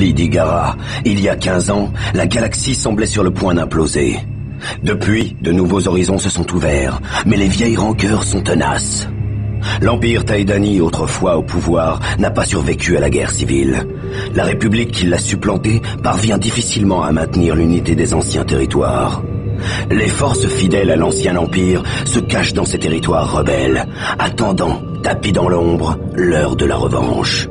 conflit. Il y a 15 ans, la galaxie semblait sur le point d'imploser. Depuis, de nouveaux horizons se sont ouverts, mais les vieilles rancœurs sont tenaces. L'Empire Taïdani, autrefois au pouvoir, n'a pas survécu à la guerre civile. La République qui l'a supplanté parvient difficilement à maintenir l'unité des anciens territoires. Les forces fidèles à l'ancien empire se cachent dans ces territoires rebelles, attendant, tapis dans l'ombre, l'heure de la revanche.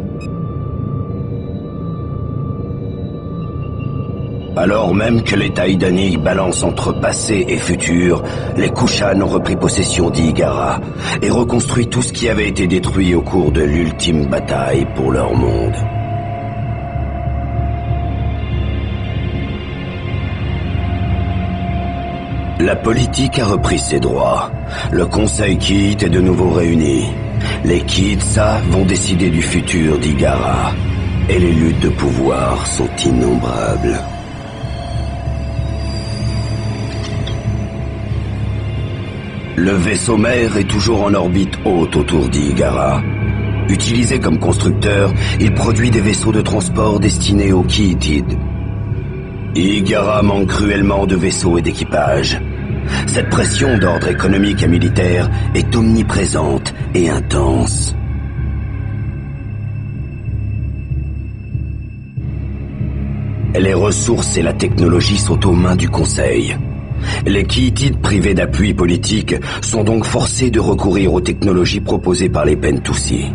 Alors même que les Taïdani balancent entre passé et futur, les Kushan ont repris possession d'Igara et reconstruit tout ce qui avait été détruit au cours de l'ultime bataille pour leur monde. La politique a repris ses droits. Le Conseil Kit est de nouveau réuni. Les Kitsa vont décider du futur d'Igara. Et les luttes de pouvoir sont innombrables. Le vaisseau mère est toujours en orbite haute autour d'Igara. Utilisé comme constructeur, il produit des vaisseaux de transport destinés aux Kiitides. Igara manque cruellement de vaisseaux et d'équipage. Cette pression d'ordre économique et militaire est omniprésente et intense. Les ressources et la technologie sont aux mains du Conseil. Les Kiitides privés d'appui politique sont donc forcés de recourir aux technologies proposées par les Pentussi.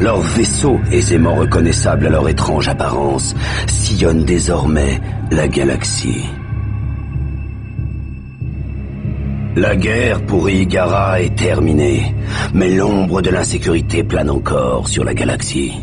Leurs vaisseaux, aisément reconnaissables à leur étrange apparence, sillonnent désormais la galaxie. La guerre pour Igara est terminée, mais l'ombre de l'insécurité plane encore sur la galaxie.